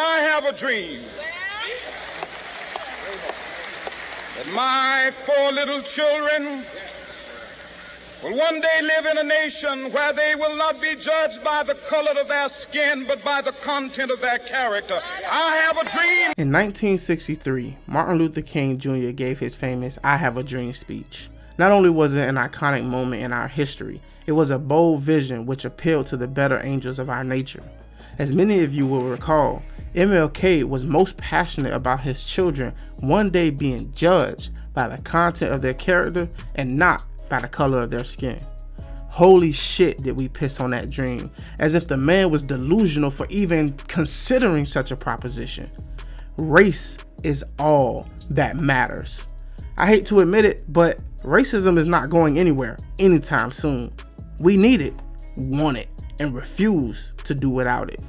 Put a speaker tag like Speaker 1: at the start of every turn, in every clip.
Speaker 1: I have a dream that my four little children will one day live in a nation where they will not be judged by the color of their skin, but by the content of their character. I have a dream.
Speaker 2: In 1963, Martin Luther King Jr. gave his famous I Have a Dream speech. Not only was it an iconic moment in our history, it was a bold vision which appealed to the better angels of our nature. As many of you will recall, MLK was most passionate about his children one day being judged by the content of their character and not by the color of their skin. Holy shit did we piss on that dream, as if the man was delusional for even considering such a proposition. Race is all that matters. I hate to admit it, but racism is not going anywhere anytime soon. We need it, want it, and refuse to do without it.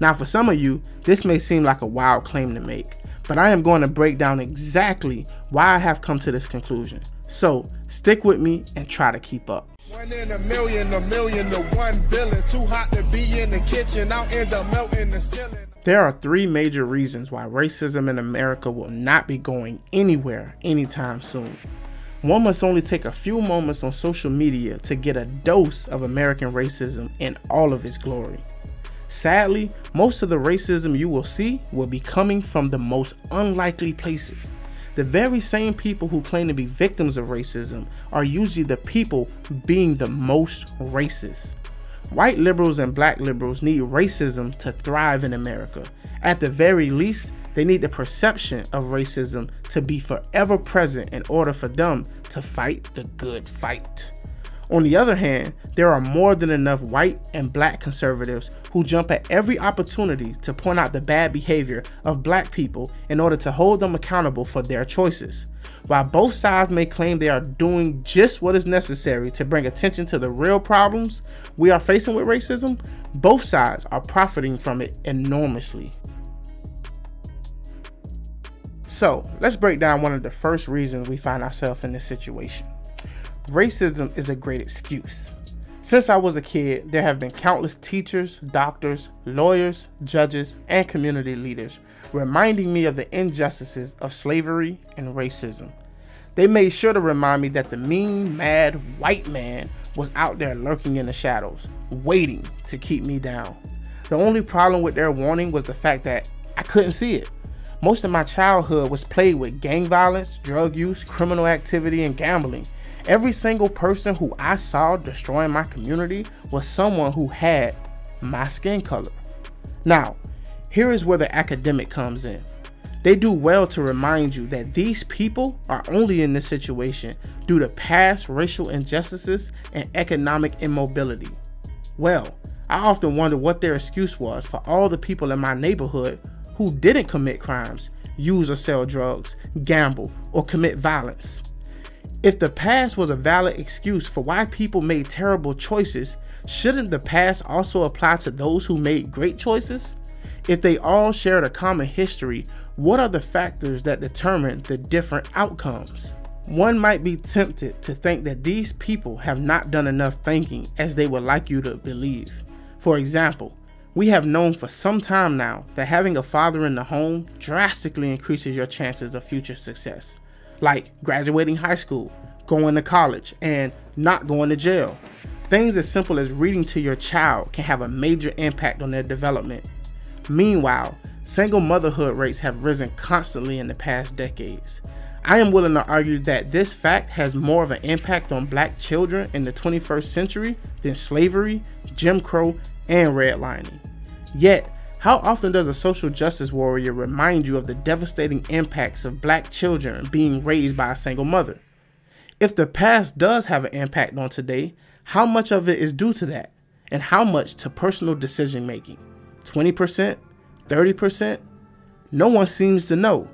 Speaker 2: Now, for some of you, this may seem like a wild claim to make, but I am going to break down exactly why I have come to this conclusion. So stick with me and try to keep up. One in a million, a million to one villain. Too hot to be in the kitchen, I'll end up melting the ceiling. There are three major reasons why racism in America will not be going anywhere anytime soon. One must only take a few moments on social media to get a dose of American racism in all of its glory. Sadly, most of the racism you will see will be coming from the most unlikely places. The very same people who claim to be victims of racism are usually the people being the most racist. White liberals and black liberals need racism to thrive in America. At the very least, they need the perception of racism to be forever present in order for them to fight the good fight. On the other hand, there are more than enough white and black conservatives who jump at every opportunity to point out the bad behavior of black people in order to hold them accountable for their choices. While both sides may claim they are doing just what is necessary to bring attention to the real problems we are facing with racism, both sides are profiting from it enormously. So, let's break down one of the first reasons we find ourselves in this situation. Racism is a great excuse. Since I was a kid, there have been countless teachers, doctors, lawyers, judges, and community leaders reminding me of the injustices of slavery and racism. They made sure to remind me that the mean, mad white man was out there lurking in the shadows, waiting to keep me down. The only problem with their warning was the fact that I couldn't see it. Most of my childhood was played with gang violence, drug use, criminal activity, and gambling. Every single person who I saw destroying my community was someone who had my skin color. Now, here is where the academic comes in. They do well to remind you that these people are only in this situation due to past racial injustices and economic immobility. Well, I often wonder what their excuse was for all the people in my neighborhood who didn't commit crimes, use or sell drugs, gamble, or commit violence. If the past was a valid excuse for why people made terrible choices, shouldn't the past also apply to those who made great choices? If they all shared a common history, what are the factors that determine the different outcomes? One might be tempted to think that these people have not done enough thinking as they would like you to believe. For example, we have known for some time now that having a father in the home drastically increases your chances of future success like graduating high school, going to college, and not going to jail. Things as simple as reading to your child can have a major impact on their development. Meanwhile, single motherhood rates have risen constantly in the past decades. I am willing to argue that this fact has more of an impact on black children in the 21st century than slavery, Jim Crow, and redlining. Yet, how often does a social justice warrior remind you of the devastating impacts of black children being raised by a single mother? If the past does have an impact on today, how much of it is due to that? And how much to personal decision making? 20%? 30%? No one seems to know.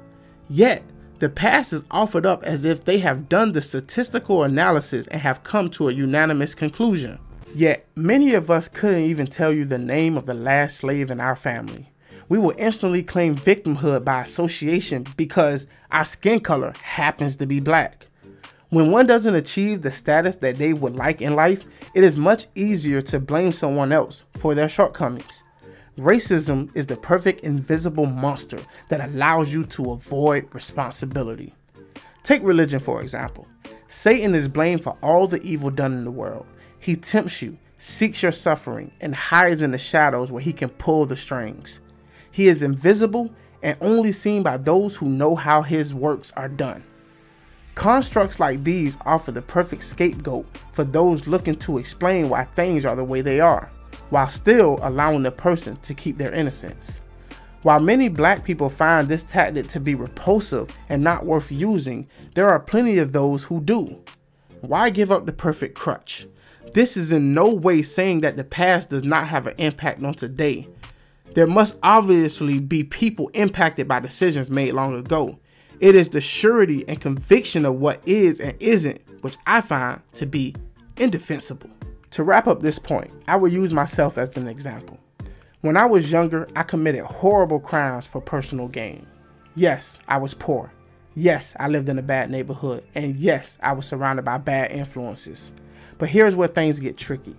Speaker 2: Yet, the past is offered up as if they have done the statistical analysis and have come to a unanimous conclusion. Yet, many of us couldn't even tell you the name of the last slave in our family. We will instantly claim victimhood by association because our skin color happens to be black. When one doesn't achieve the status that they would like in life, it is much easier to blame someone else for their shortcomings. Racism is the perfect invisible monster that allows you to avoid responsibility. Take religion for example. Satan is blamed for all the evil done in the world. He tempts you, seeks your suffering, and hides in the shadows where he can pull the strings. He is invisible and only seen by those who know how his works are done. Constructs like these offer the perfect scapegoat for those looking to explain why things are the way they are, while still allowing the person to keep their innocence. While many black people find this tactic to be repulsive and not worth using, there are plenty of those who do. Why give up the perfect crutch? This is in no way saying that the past does not have an impact on today. There must obviously be people impacted by decisions made long ago. It is the surety and conviction of what is and isn't which I find to be indefensible. To wrap up this point, I will use myself as an example. When I was younger, I committed horrible crimes for personal gain. Yes, I was poor. Yes, I lived in a bad neighborhood. And yes, I was surrounded by bad influences. But here's where things get tricky.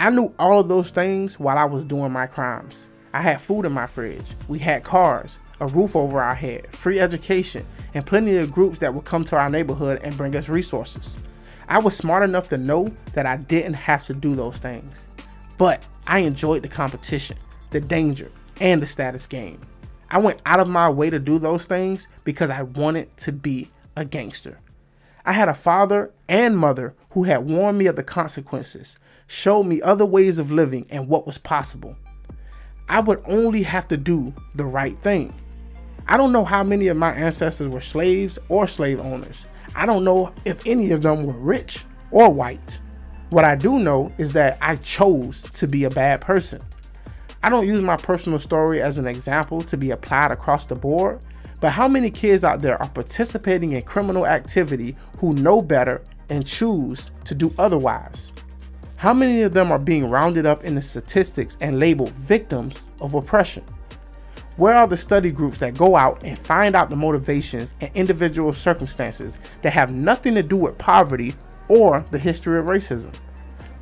Speaker 2: I knew all of those things while I was doing my crimes. I had food in my fridge. We had cars, a roof over our head, free education, and plenty of groups that would come to our neighborhood and bring us resources. I was smart enough to know that I didn't have to do those things. But I enjoyed the competition, the danger, and the status game. I went out of my way to do those things because I wanted to be a gangster. I had a father and mother who had warned me of the consequences, showed me other ways of living and what was possible. I would only have to do the right thing. I don't know how many of my ancestors were slaves or slave owners. I don't know if any of them were rich or white. What I do know is that I chose to be a bad person. I don't use my personal story as an example to be applied across the board, but how many kids out there are participating in criminal activity who know better and choose to do otherwise? How many of them are being rounded up in the statistics and labeled victims of oppression? Where are the study groups that go out and find out the motivations and individual circumstances that have nothing to do with poverty or the history of racism?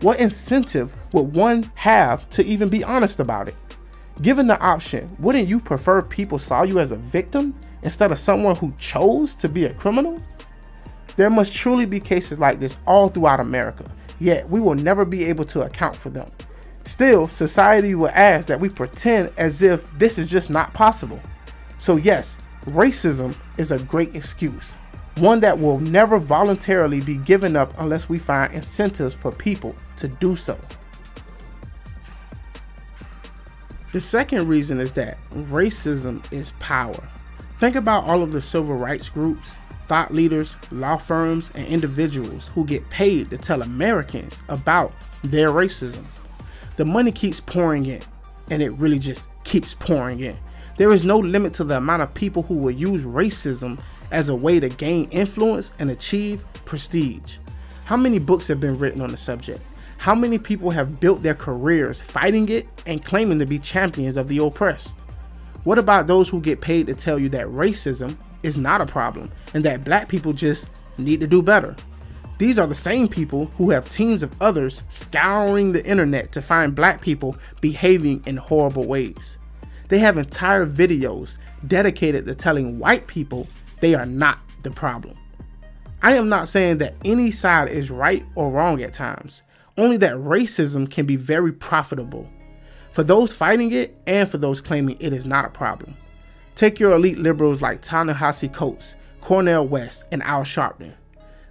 Speaker 2: What incentive would one have to even be honest about it? Given the option, wouldn't you prefer people saw you as a victim instead of someone who chose to be a criminal? There must truly be cases like this all throughout America, yet we will never be able to account for them. Still, society will ask that we pretend as if this is just not possible. So, yes, racism is a great excuse, one that will never voluntarily be given up unless we find incentives for people to do so. The second reason is that racism is power. Think about all of the civil rights groups, thought leaders, law firms, and individuals who get paid to tell Americans about their racism. The money keeps pouring in, and it really just keeps pouring in. There is no limit to the amount of people who will use racism as a way to gain influence and achieve prestige. How many books have been written on the subject? How many people have built their careers fighting it and claiming to be champions of the oppressed? What about those who get paid to tell you that racism is not a problem and that black people just need to do better. These are the same people who have teams of others scouring the internet to find black people behaving in horrible ways. They have entire videos dedicated to telling white people they are not the problem. I am not saying that any side is right or wrong at times, only that racism can be very profitable for those fighting it and for those claiming it is not a problem. Take your elite liberals like Ta-Nehisi Coates, Cornel West, and Al Sharpton.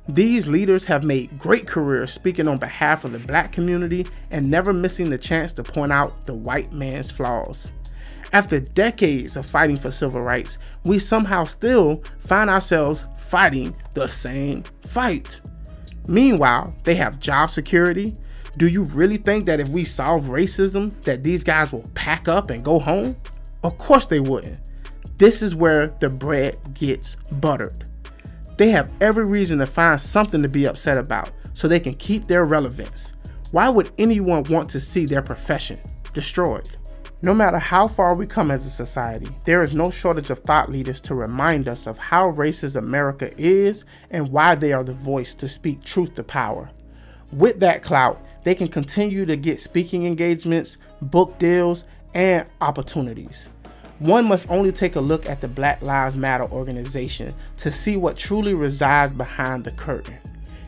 Speaker 2: These leaders have made great careers speaking on behalf of the black community and never missing the chance to point out the white man's flaws. After decades of fighting for civil rights, we somehow still find ourselves fighting the same fight. Meanwhile, they have job security. Do you really think that if we solve racism that these guys will pack up and go home? Of course they wouldn't. This is where the bread gets buttered. They have every reason to find something to be upset about so they can keep their relevance. Why would anyone want to see their profession destroyed? No matter how far we come as a society, there is no shortage of thought leaders to remind us of how racist America is and why they are the voice to speak truth to power. With that clout, they can continue to get speaking engagements, book deals, and opportunities. One must only take a look at the Black Lives Matter organization to see what truly resides behind the curtain.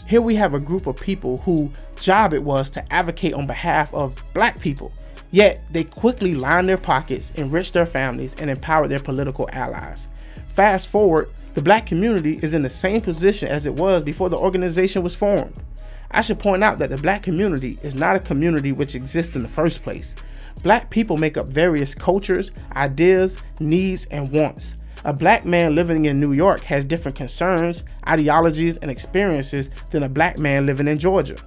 Speaker 2: Here we have a group of people whose job it was to advocate on behalf of black people, yet they quickly lined their pockets, enriched their families, and empowered their political allies. Fast forward, the black community is in the same position as it was before the organization was formed. I should point out that the black community is not a community which exists in the first place. Black people make up various cultures, ideas, needs, and wants. A black man living in New York has different concerns, ideologies, and experiences than a black man living in Georgia.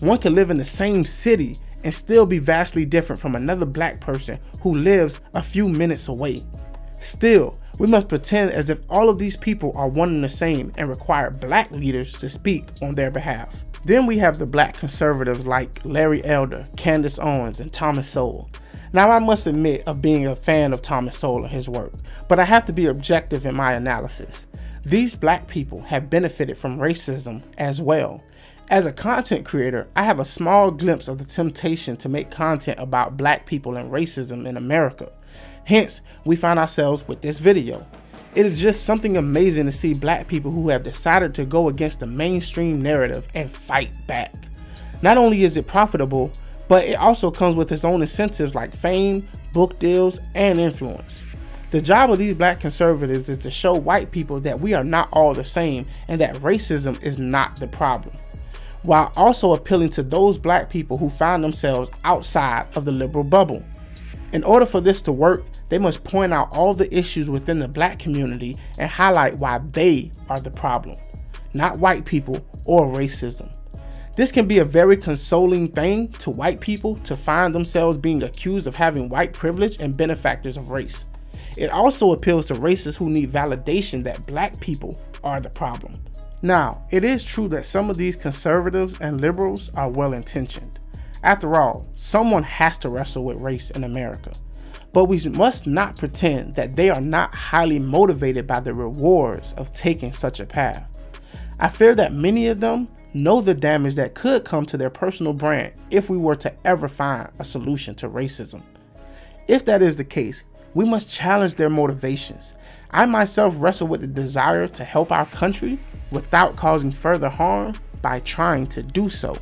Speaker 2: One can live in the same city and still be vastly different from another black person who lives a few minutes away. Still, we must pretend as if all of these people are one and the same and require black leaders to speak on their behalf. Then we have the black conservatives like Larry Elder, Candace Owens, and Thomas Sowell. Now, I must admit of being a fan of Thomas Sowell and his work, but I have to be objective in my analysis. These black people have benefited from racism as well. As a content creator, I have a small glimpse of the temptation to make content about black people and racism in America. Hence, we find ourselves with this video. It is just something amazing to see black people who have decided to go against the mainstream narrative and fight back. Not only is it profitable, but it also comes with its own incentives like fame, book deals, and influence. The job of these black conservatives is to show white people that we are not all the same and that racism is not the problem, while also appealing to those black people who find themselves outside of the liberal bubble. In order for this to work, they must point out all the issues within the black community and highlight why they are the problem, not white people or racism. This can be a very consoling thing to white people to find themselves being accused of having white privilege and benefactors of race. It also appeals to racists who need validation that black people are the problem. Now, it is true that some of these conservatives and liberals are well intentioned. After all, someone has to wrestle with race in America. But we must not pretend that they are not highly motivated by the rewards of taking such a path. I fear that many of them know the damage that could come to their personal brand if we were to ever find a solution to racism. If that is the case, we must challenge their motivations. I myself wrestle with the desire to help our country without causing further harm by trying to do so.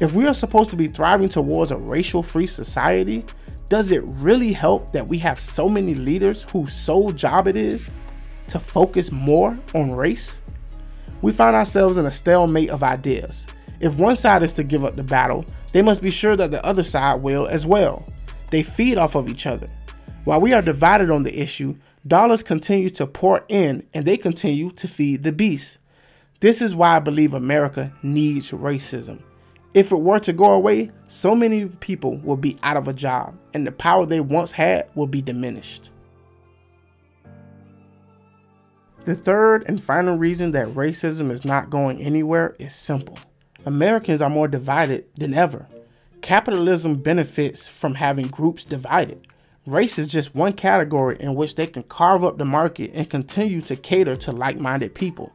Speaker 2: If we are supposed to be thriving towards a racial free society, does it really help that we have so many leaders whose sole job it is to focus more on race? We find ourselves in a stalemate of ideas. If one side is to give up the battle, they must be sure that the other side will as well. They feed off of each other. While we are divided on the issue, dollars continue to pour in and they continue to feed the beast. This is why I believe America needs racism. If it were to go away, so many people will be out of a job and the power they once had will be diminished. The third and final reason that racism is not going anywhere is simple. Americans are more divided than ever. Capitalism benefits from having groups divided. Race is just one category in which they can carve up the market and continue to cater to like minded people.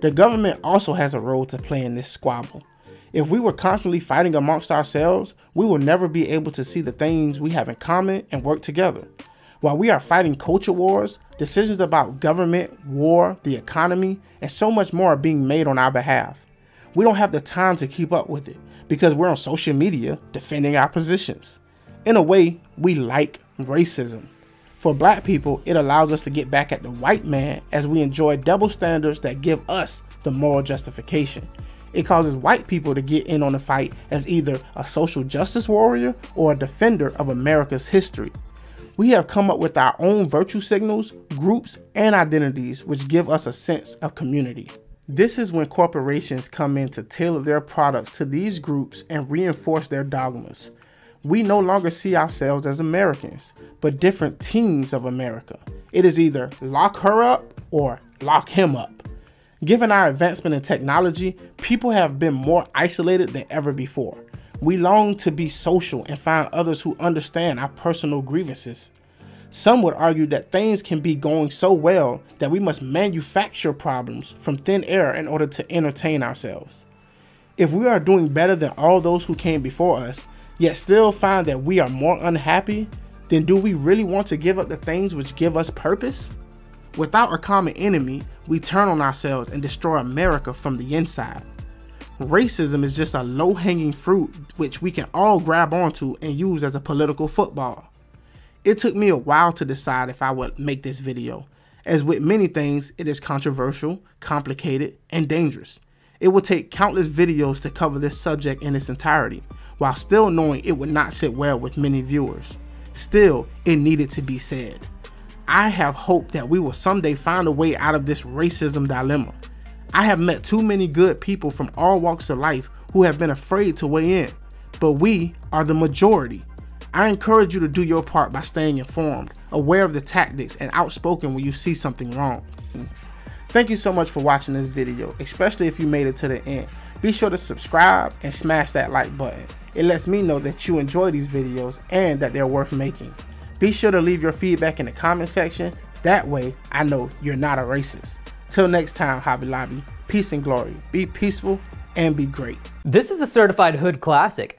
Speaker 2: The government also has a role to play in this squabble. If we were constantly fighting amongst ourselves, we will never be able to see the things we have in common and work together. While we are fighting culture wars, decisions about government, war, the economy, and so much more are being made on our behalf. We don't have the time to keep up with it because we're on social media defending our positions. In a way, we like racism. For black people, it allows us to get back at the white man as we enjoy double standards that give us the moral justification. It causes white people to get in on the fight as either a social justice warrior or a defender of America's history. We have come up with our own virtue signals, groups, and identities which give us a sense of community. This is when corporations come in to tailor their products to these groups and reinforce their dogmas. We no longer see ourselves as Americans, but different teams of America. It is either lock her up or lock him up. Given our advancement in technology, people have been more isolated than ever before. We long to be social and find others who understand our personal grievances. Some would argue that things can be going so well that we must manufacture problems from thin air in order to entertain ourselves. If we are doing better than all those who came before us, yet still find that we are more unhappy, then do we really want to give up the things which give us purpose? Without a common enemy, we turn on ourselves and destroy America from the inside. Racism is just a low hanging fruit which we can all grab onto and use as a political football. It took me a while to decide if I would make this video, as with many things, it is controversial, complicated, and dangerous. It would take countless videos to cover this subject in its entirety, while still knowing it would not sit well with many viewers. Still, it needed to be said. I have hope that we will someday find a way out of this racism dilemma. I have met too many good people from all walks of life who have been afraid to weigh in, but we are the majority. I encourage you to do your part by staying informed, aware of the tactics, and outspoken when you see something wrong. Thank you so much for watching this video, especially if you made it to the end. Be sure to subscribe and smash that like button. It lets me know that you enjoy these videos and that they're worth making. Be sure to leave your feedback in the comment section. That way, I know you're not a racist. Till next time, Javi Lobby, peace and glory. Be peaceful and be great.
Speaker 3: This is a certified hood classic.